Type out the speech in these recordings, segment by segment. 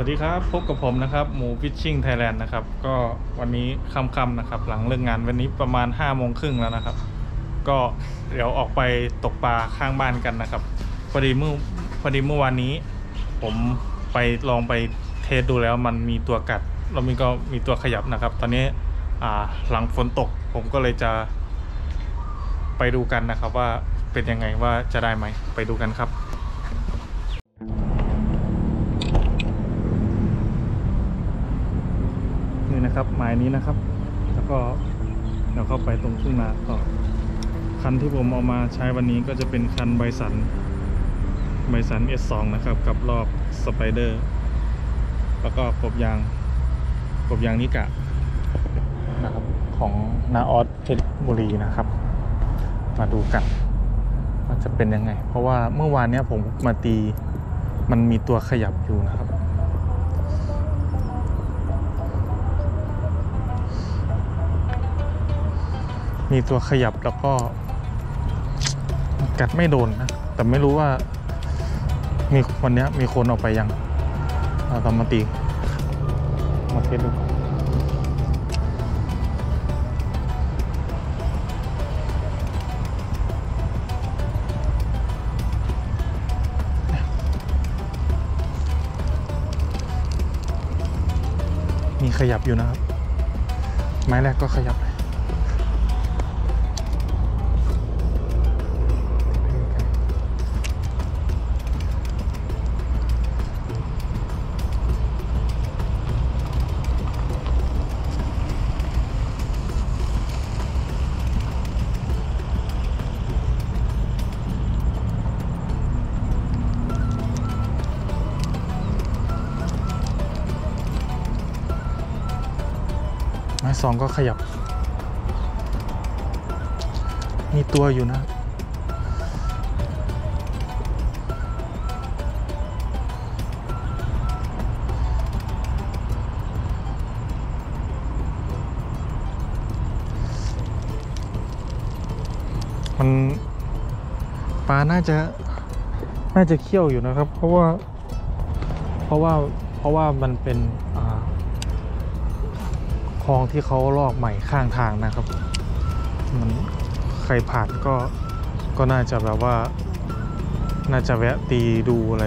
วัสดีครับ พบกับผมนะครับหมูฟิชชิ่งไทยแลนด์นะครับ ก็วันนี้ค่ำๆนะครับ หลังเลิกงานวันนี้ประมาณ5้าโมงครึ่งแล้วนะครับ ก็เดี๋ยวออกไปตกปลาข้างบ้านกันนะครับพอดีเมื่อพอดีเมื่อวานนี้ ผมไปลองไปเทสดูแล้วมันมีตัวกัดแล้วมันก็มีตัวขยับนะครับ ตอนนี้อ่าหลังฝนตกผมก็เลยจะไปดูกันนะครับว่าเป็นยังไงว่าจะได้ไหมไปดูกันครับ นะครับหมายนี้นะครับ แล้วก็เดี๋ยวเข้าไปตรงทุ่งนาต่อ คันที่ผมเอามาใช้วันนี้ก็จะเป็นคันไบสันไบสัน S2 นะครับ กับรอบสไปเดอร์แล้วก็กบยางกบยางนิกะนะครับของนาออสเพชรบุรีนะครับ มาดูกันว่าจะเป็นยังไง เพราะว่าเมื่อวานเนี้ยผมมาตีมันมีตัวขยับอยู่นะครับ มีตัวขยับแล้วก็กัดไม่โดนนะแต่ไม่รู้ว่า มีวันเนี้ยมีคนเอาไปยังเราต้องมาตีมาเทสดูมีขยับอยู่นะครับ ไม้แรกก็ขยับ ไม้สองก็ขยับ มีตัวอยู่นะมันปลาน่าจะน่าจะเคี่ยวอยู่นะครับ เพราะว่า เพราะว่าเพราะว่ามันเป็นอ่า คลองที่เขาลอกใหม่ข้างทางนะครับ มันใครผ่านก็ก็น่าจะแบบว่า น่าจะแวะตีดูอะไร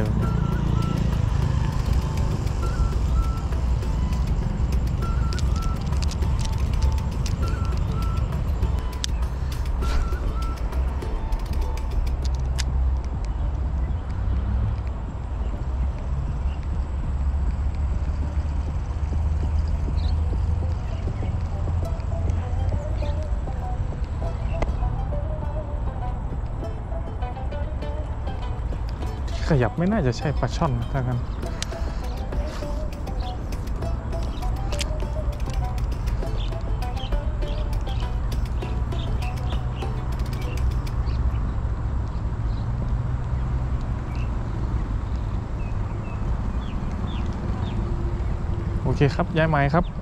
ขยับไม่น่าจะใช่ปลาช่อนนะถ้างั้นโอเคครับ ย้ายไม้ครับ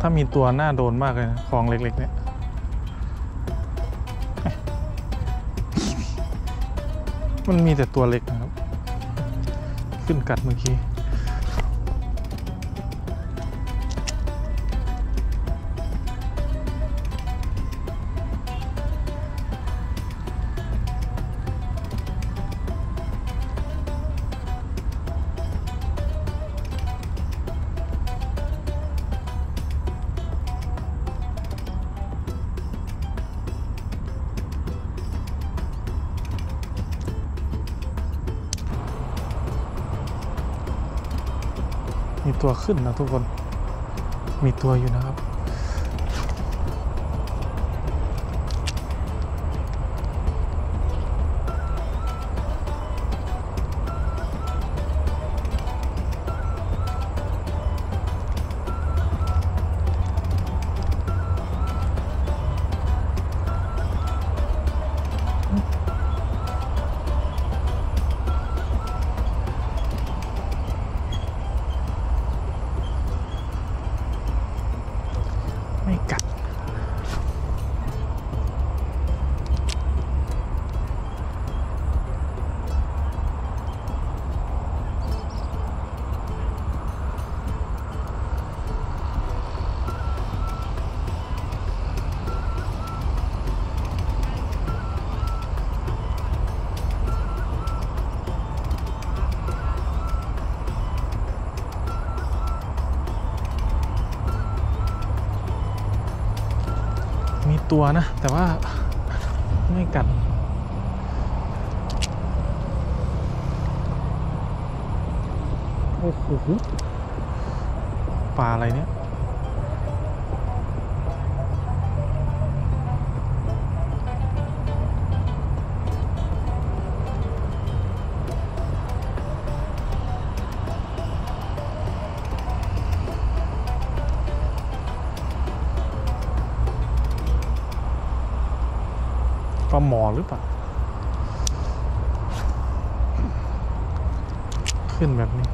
ถ้ามีตัวหน้าโดนมากเลยนะคลองเล็กๆเนี่ยมันมีแต่ตัวเล็กนะครับ ขึ้นกัดเมื่อกี้ มีตัวขึ้นนะทุกคน มีตัวอยู่นะครับ ตัวนะ แต่ว่าไม่กัด โอ้โหปลาอะไรเนี่ย ลาหมอหรือเปล่า ขึ้นแบบนี้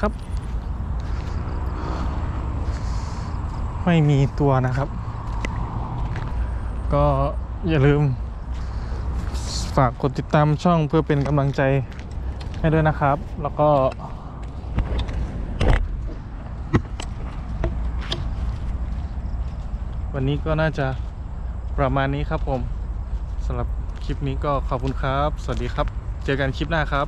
ครับ ไม่มีตัวนะครับ ก็อย่าลืม ฝากกดติดตามช่องเพื่อเป็นกำลังใจให้ด้วยนะครับ แล้วก็ วันนี้ก็น่าจะประมาณนี้ครับผมสำหรับคลิปนี้ก็ขอบคุณครับ สวัสดีครับ เจอกันคลิปหน้าครับ